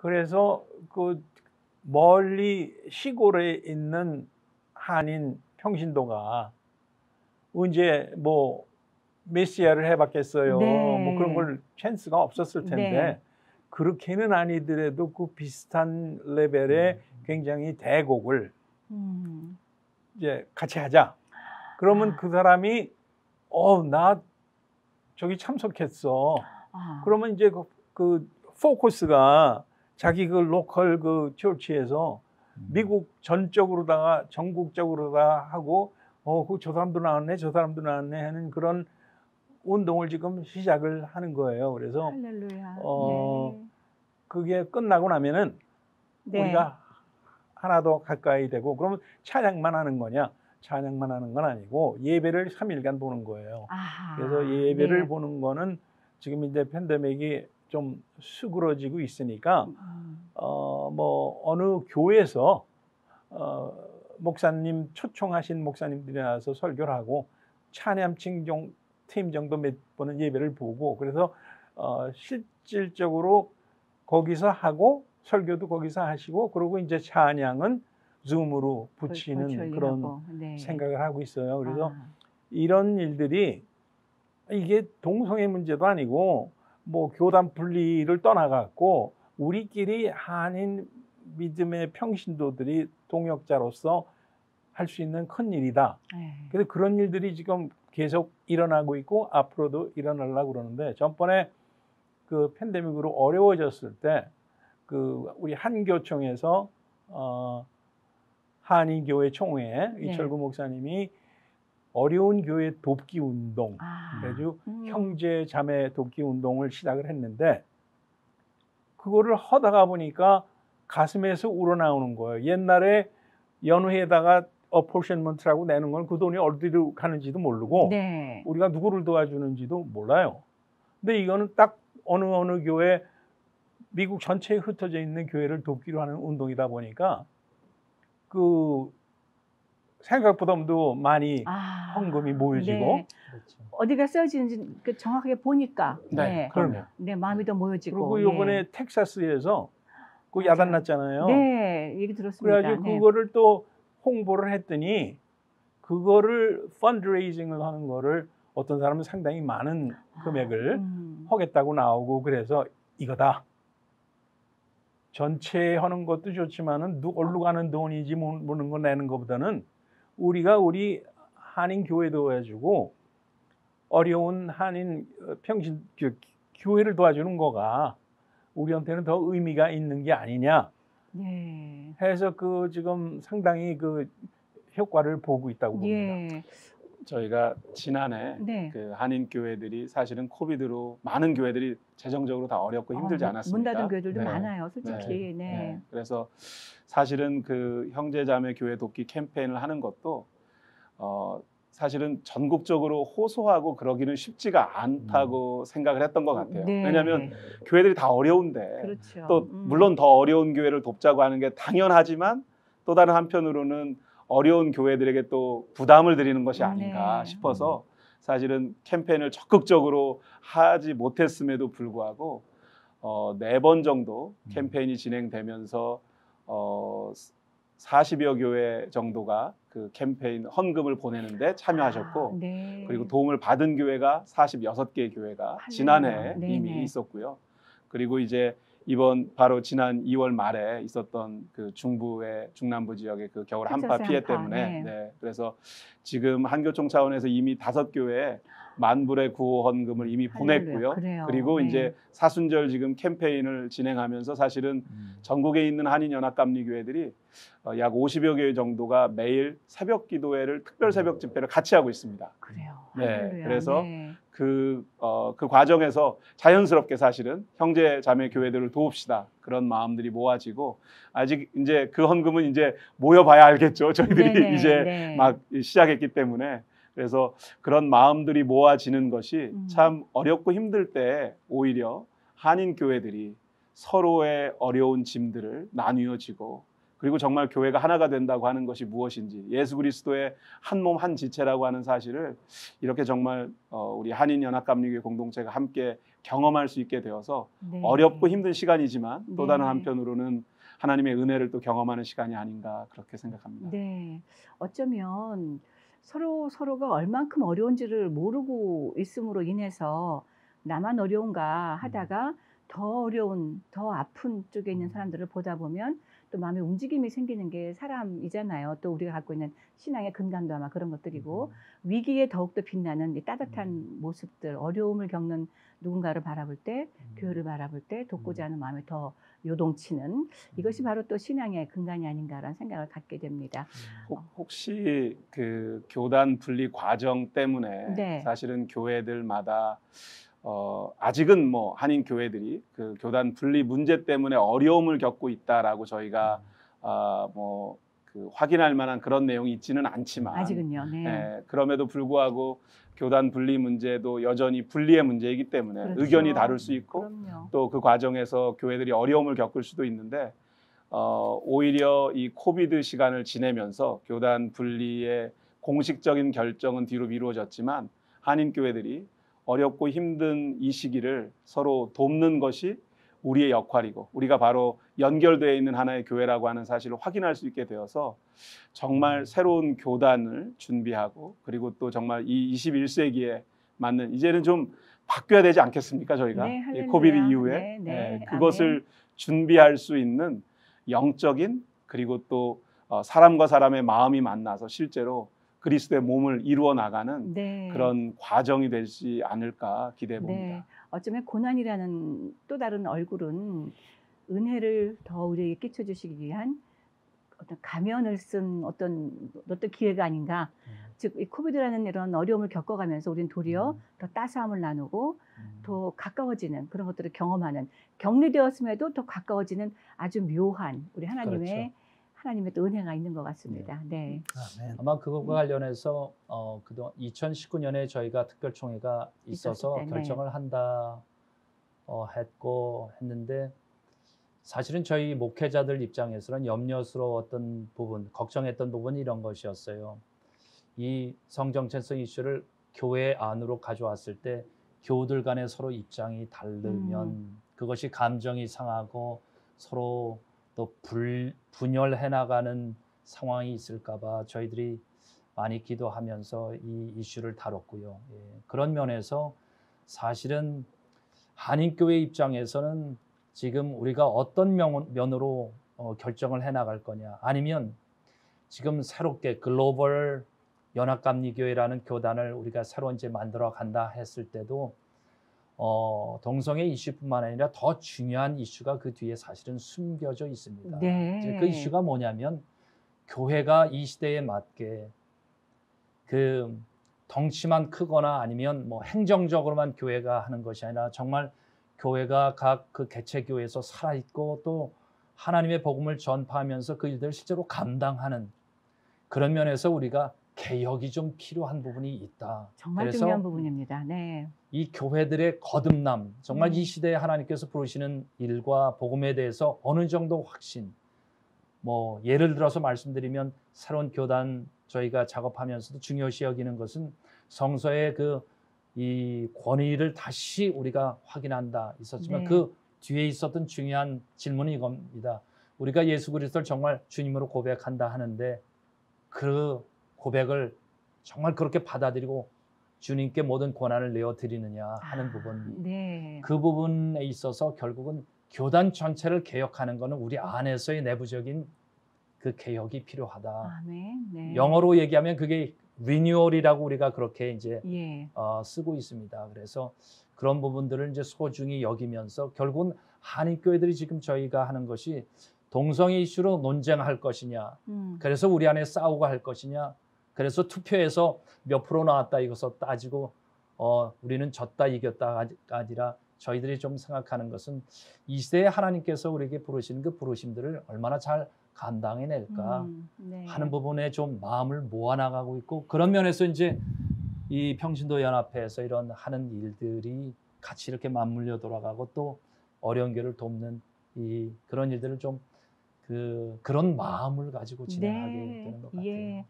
그래서 그 멀리 시골에 있는 한인 평신도가 언제 뭐 메시아를 해봤겠어요. 네. 뭐 그런 걸 찬스가 없었을 텐데 네. 그렇게는 아니더라도 그 비슷한 레벨의 굉장히 대곡을 음. 이제 같이 하자. 그러면 아. 그 사람이 어 나 저기 참석했어. 아. 그러면 이제 그, 그 포커스가 자기 그 로컬 그 처치에서 미국 전적으로다가 전국적으로다 하고 어그저 사람도 나왔네 저 사람도 나왔네 하는 그런 운동을 지금 시작을 하는 거예요. 그래서 할렐루야. 어, 그게 끝나고 나면은 네. 우리가 하나 더 가까이 되고 그러면 찬양만 하는 거냐? 찬양만 하는 건 아니고 예배를 3일간 보는 거예요. 아하. 그래서 예배를 네. 보는 거는 지금 이제 팬데믹이 좀 수그러지고 있으니까 음. 어뭐 어느 교회에서 어 목사님 초청하신 목사님들이 나와서 설교를 하고 찬양 칭종 팀 정도 몇 번은 예배를 보고 그래서 어 실질적으로 거기서 하고 설교도 거기서 하시고 그리고 이제 찬양은 줌으로 붙이는 그런. 네. 생각을 하고 있어요. 그래서 아. 이런 일들이 이게 동성애 문제도 아니고 뭐 교단 분리를 떠나갔고 우리끼리 한인 믿음의 평신도들이 동역자로서 할 수 있는 큰 일이다. 네. 그래서 그런 일들이 지금 계속 일어나고 있고 앞으로도 일어나려고 그러는데 전번에 그 팬데믹으로 어려워졌을 때 그 우리 한교총에서 어 한인 교회 총회 네. 이철구 목사님이 어려운 교회 돕기 운동 아. 그래서 음. 형제 자매 돕기 운동을 시작을 했는데 그거를 하다가 보니까 가슴에서 우러나오는 거예요. 옛날에 연회에다가 어포션먼트라고 내는 건 그 돈이 어디로 가는지도 모르고 네. 우리가 누구를 도와주는지도 몰라요. 근데 이거는 딱 어느 어느 교회 미국 전체에 흩어져 있는 교회를 돕기로 하는 운동이다 보니까 그 생각보다도 많이 아. 헌금이 모여지고 네. 그렇죠. 어디가 쓰여지는지 그 정확하게 보니까 네, 그럼요. 네. 네, 마음이 더 모여지고. 그리고 예. 요번에 텍사스에서 그 맞아요. 야단 났잖아요. 네, 얘기 들었습니다. 그래가지고 네. 그거를 또 홍보를 했더니 그거를 펀드레이징을 하는 거를 어떤 사람은 상당히 많은 금액을 음. 하겠다고 나오고 그래서 이거다. 전체 하는 것도 좋지만은 누 어디로 가는 돈이지 모는 거 내는 것보다는 우리가 우리 한인 교회 도와주고 어려운 한인 어, 평신 교- 교회를 도와주는 거가 우리한테는 더 의미가 있는 게 아니냐 네. 해서 그 지금 상당히 그 효과를 보고 있다고 봅니다. 예. 저희가 지난해 네. 그 한인 교회들이 사실은 코비드로 많은 교회들이 재정적으로 다 어렵고 힘들지 어, 않았습니까? 문 닫은 교회들도 네. 많아요, 솔직히. 네. 네. 그래서 사실은 그 형제자매 교회 돕기 캠페인을 하는 것도 어 사실은 전국적으로 호소하고 그러기는 쉽지가 않다고 생각을 했던 것 같아요. 네. 왜냐하면 교회들이 다 어려운데 그렇죠. 또 음. 물론 더 어려운 교회를 돕자고 하는 게 당연하지만 또 다른 한편으로는 어려운 교회들에게 또 부담을 드리는 것이 아닌가 네. 싶어서 사실은 캠페인을 적극적으로 하지 못했음에도 불구하고 어, 네 번 정도 음. 캠페인이 진행되면서 어, 40여 교회 정도가 그 캠페인 헌금을 보내는데 참여하셨고 아, 네. 그리고 도움을 받은 교회가 46개 교회가 지난해 네네. 이미 있었고요. 그리고 이제 이번 바로 지난 2월 말에 있었던 그 중부의 중남부 지역의 그 겨울 한파 피해 한파, 때문에 네. 네. 그래서 지금 한교총 차원에서 이미 다섯 교회에 만 불의 구호 헌금을 이미 할렐루야. 보냈고요. 그래요. 그리고 네. 이제 사순절 지금 캠페인을 진행하면서 사실은 전국에 있는 한인 연합 감리 교회들이 어, 약 50여 교회 정도가 매일 새벽 기도회를 특별 새벽 집회를 같이 하고 있습니다. 그래요. 네, 할렐루야. 그래서 네. 그, 어, 그 과정에서 자연스럽게 사실은 형제 자매 교회들을 도웁시다. 그런 마음들이 모아지고 아직 이제 그 헌금은 이제 모여봐야 알겠죠. 저희들이 네네, 이제 네. 막 시작했기 때문에 그래서 그런 마음들이 모아지는 것이 음. 참 어렵고 힘들 때 오히려 한인 교회들이 서로의 어려운 짐들을 나누어지고 그리고 정말 교회가 하나가 된다고 하는 것이 무엇인지 예수 그리스도의 한 몸 한 지체라고 하는 사실을 이렇게 정말 어, 우리 한인 연합감리교 공동체가 함께 경험할 수 있게 되어서 네. 어렵고 힘든 시간이지만 또 다른 네. 한편으로는 하나님의 은혜를 또 경험하는 시간이 아닌가 그렇게 생각합니다. 네. 어쩌면 서로 서로가 얼만큼 어려운지를 모르고 있음으로 인해서 나만 어려운가 하다가 더 어려운, 더 아픈 쪽에 있는 사람들을 보다 보면 또 마음에 움직임이 생기는 게 사람이잖아요. 또 우리가 갖고 있는 신앙의 근간도 아마 그런 것들이고 위기에 더욱더 빛나는 이 따뜻한 모습들, 어려움을 겪는 누군가를 바라볼 때, 교회를 바라볼 때 돕고자 하는 마음이 더 요동치는 이것이 바로 또 신앙의 근간이 아닌가라는 생각을 갖게 됩니다. 혹- 혹시 그 교단 분리 과정 때문에 네. 사실은 교회들마다 어, 아직은 뭐 한인 교회들이 그 교단 분리 문제 때문에 어려움을 겪고 있다라고 저희가 아, 뭐 그 확인할 만한 그런 내용이 있지는 않지만 아직은요. 네. 예, 그럼에도 불구하고 교단 분리 문제도 여전히 분리의 문제이기 때문에 그렇죠. 의견이 다를 수 있고. 또 그 과정에서 교회들이 어려움을 겪을 수도 있는데 어, 오히려 이 코비드 시간을 지내면서 교단 분리의 공식적인 결정은 뒤로 미루어졌지만 한인 교회들이 어렵고 힘든 이 시기를 서로 돕는 것이 우리의 역할이고 우리가 바로 연결되어 있는 하나의 교회라고 하는 사실을 확인할 수 있게 되어서 정말 새로운 교단을 준비하고 그리고 또 정말 이 21세기에 맞는 이제는 좀 바뀌어야 되지 않겠습니까 저희가 네, 이 할렐루야. 코비드 이후에 네, 네. 예, 그것을 준비할 수 있는 영적인 그리고 또 어, 사람과 사람의 마음이 만나서 실제로 그리스도의 몸을 이루어 나가는 네. 그런 과정이 되지 않을까 기대해 네. 봅니다. 어쩌면 고난이라는 또 다른 얼굴은 은혜를 더 우리에게 끼쳐주시기 위한 어떤 가면을 쓴 어떤 어떤 기회가 아닌가. 즉, 이 코비드라는 이런 어려움을 겪어가면서 우리는 도리어 더 따스함을 나누고 더 가까워지는 그런 것들을 경험하는 격리되었음에도 더 가까워지는 아주 묘한 우리 하나님의 그렇죠. 하나님의 또 은혜가 있는 것 같습니다. 네. 아멘. 아마 그것과 관련해서 어, 그동안 2019년에 저희가 특별총회가 있어서 때, 네. 결정을 한다 어, 했고 했는데 사실은 저희 목회자들 입장에서는 염려스러웠던 부분, 걱정했던 부분이 이런 것이었어요. 이 성정체성 이슈를 교회 안으로 가져왔을 때 교우들 간에 서로 입장이 다르면 음. 그것이 감정이 상하고 서로 또 불, 분열해 나가는 상황이 있을까봐 저희들이 많이 기도하면서 이 이슈를 다뤘고요. 예, 그런 면에서 사실은 한인교회 입장에서는 지금 우리가 어떤 면, 면으로 어, 결정을 해 나갈 거냐 아니면 지금 새롭게 글로벌 연합감리교회라는 교단을 우리가 새로 이제 만들어 간다 했을 때도 어, 동성애 이슈뿐만 아니라 더 중요한 이슈가 그 뒤에 사실은 숨겨져 있습니다. 네. 그 이슈가 뭐냐면 교회가 이 시대에 맞게 그 덩치만 크거나 아니면 뭐 행정적으로만 교회가 하는 것이 아니라 정말 교회가 각 그 개체 교회에서 살아 있고 또 하나님의 복음을 전파하면서 그 일들을 실제로 감당하는 그런 면에서 우리가 개혁이 좀 필요한 부분이 있다. 정말 그래서 중요한 부분입니다. 네. 이 교회들의 거듭남, 정말 음. 이 시대에 하나님께서 부르시는 일과 복음에 대해서 어느 정도 확신, 뭐 예를 들어서 말씀드리면 새로운 교단 저희가 작업하면서도 중요시 여기는 것은 성서의 그 이 권위를 다시 우리가 확인한다 있었지만 네. 그 뒤에 있었던 중요한 질문이 이겁니다. 우리가 예수 그리스도를 정말 주님으로 고백한다 하는데 그 고백을 정말 그렇게 받아들이고 주님께 모든 권한을 내어 드리느냐 하는 아, 부분. 네. 그 부분에 있어서 결국은 교단 전체를 개혁하는 것은 우리 안에서의 내부적인 그 개혁이 필요하다. 아멘. 네. 영어로 얘기하면 그게 리뉴얼이라고 우리가 그렇게 이제 예. 어, 쓰고 있습니다. 그래서 그런 부분들을 이제 소중히 여기면서 결국은 한인 교회들이 지금 저희가 하는 것이 동성애 이슈로 논쟁할 것이냐, 음. 그래서 우리 안에 싸우고 할 것이냐, 그래서 투표에서 몇 프로 나왔다 이것을 따지고 어, 우리는 졌다 이겼다가 아니라 저희들이 좀 생각하는 것은 이 시대에 하나님께서 우리에게 부르시는 그 부르심들을 얼마나 잘 감당해낼까 음, 네. 하는 부분에 좀 마음을 모아나가고 있고 그런 면에서 이제 이 평신도 연합회에서 이런 하는 일들이 같이 이렇게 맞물려 돌아가고 또 어려운 교를 돕는 이 그런 일들을 좀 그 그런 마음을 가지고 진행하게 네, 되는 것 같아요. 예.